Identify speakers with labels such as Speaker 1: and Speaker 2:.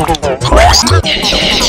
Speaker 1: Headshot.